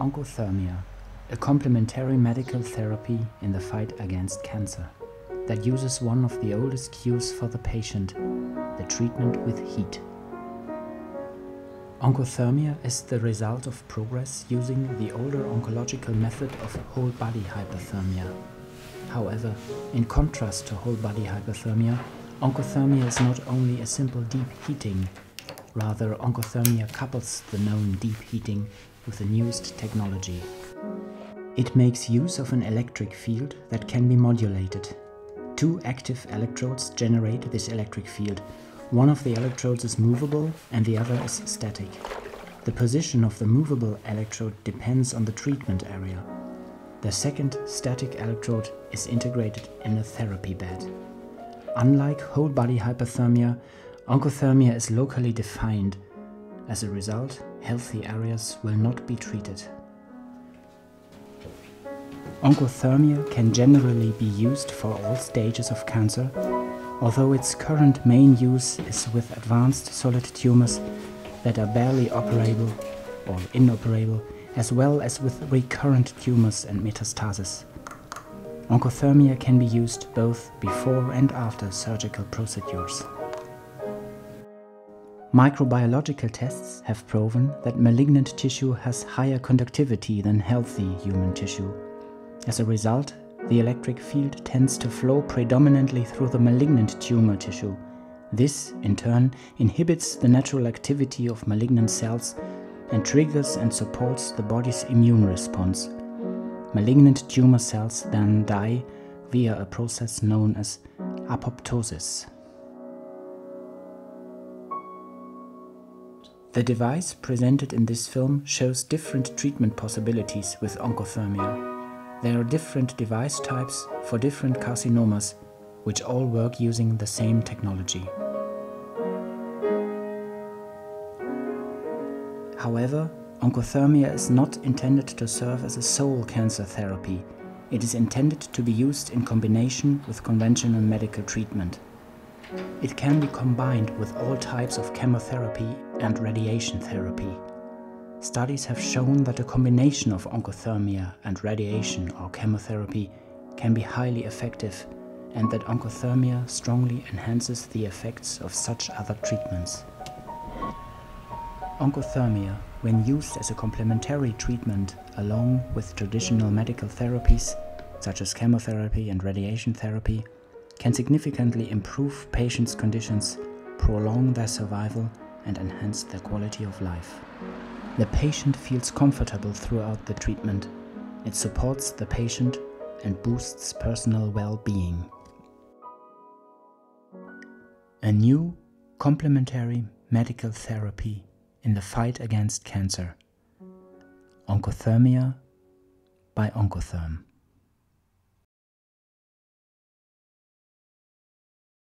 Oncothermia, a complementary medical therapy in the fight against cancer that uses one of the oldest cues for the patient, the treatment with heat. Oncothermia is the result of progress using the older oncological method of whole body hyperthermia. However, in contrast to whole body hyperthermia, oncothermia is not only a simple deep heating, rather, oncothermia couples the known deep heating with the newest technology. It makes use of an electric field that can be modulated. Two active electrodes generate this electric field. One of the electrodes is movable and the other is static. The position of the movable electrode depends on the treatment area. The second static electrode is integrated in a therapy bed. Unlike whole body hyperthermia, oncothermia is locally defined. As a result, healthy areas will not be treated. Oncothermia can generally be used for all stages of cancer, although its current main use is with advanced solid tumors that are barely operable or inoperable, as well as with recurrent tumors and metastasis. Oncothermia can be used both before and after surgical procedures. Microbiological tests have proven that malignant tissue has higher conductivity than healthy human tissue. As a result, the electric field tends to flow predominantly through the malignant tumor tissue. This, in turn, inhibits the natural activity of malignant cells and triggers and supports the body's immune response. Malignant tumor cells then die via a process known as apoptosis. The device presented in this film shows different treatment possibilities with oncothermia. There are different device types for different carcinomas, which all work using the same technology. However, oncothermia is not intended to serve as a sole cancer therapy. It is intended to be used in combination with conventional medical treatment. It can be combined with all types of chemotherapy and radiation therapy. Studies have shown that a combination of oncothermia and radiation or chemotherapy can be highly effective and that oncothermia strongly enhances the effects of such other treatments. Oncothermia, when used as a complementary treatment along with traditional medical therapies, such as chemotherapy and radiation therapy, can significantly improve patients' conditions, prolong their survival, and enhance their quality of life. The patient feels comfortable throughout the treatment. It supports the patient and boosts personal well-being. A new complementary medical therapy in the fight against cancer. Oncothermia by Oncotherm.